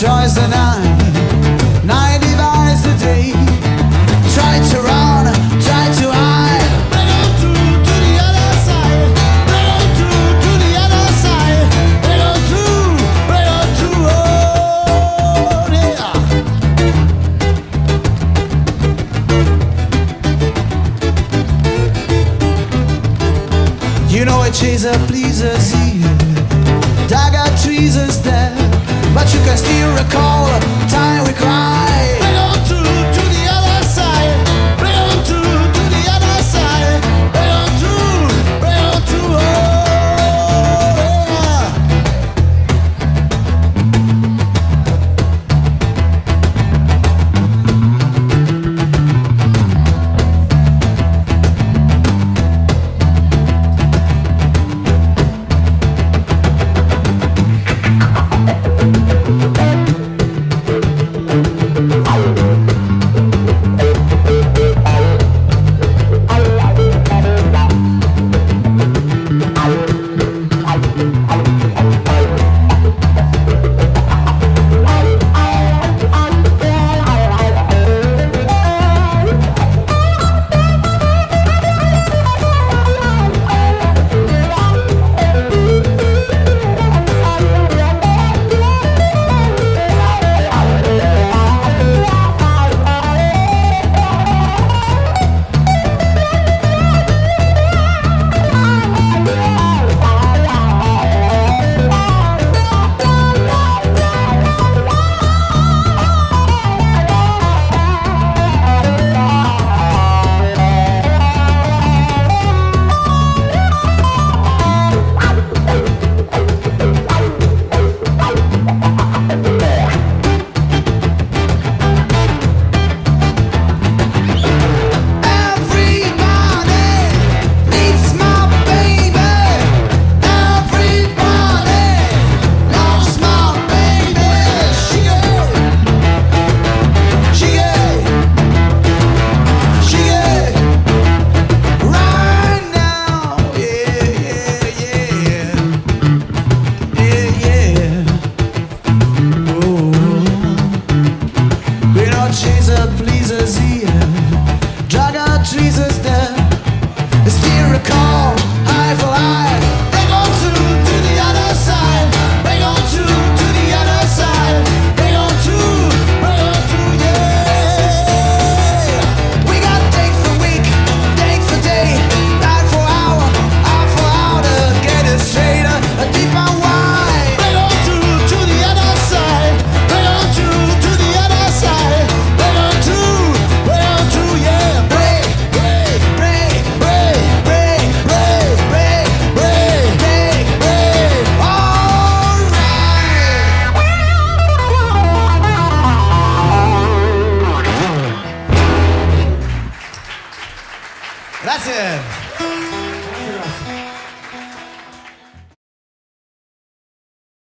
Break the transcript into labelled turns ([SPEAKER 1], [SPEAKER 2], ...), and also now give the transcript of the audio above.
[SPEAKER 1] destroys the night. Night divides the day. Try to run, try to hide. Break on through to the other side. Break on through to the other side. Break on through, break on through. Oh, yeah. You know a chaser pleases you. Dagger treasons you can still recall the time we cried. Jersey Gracias.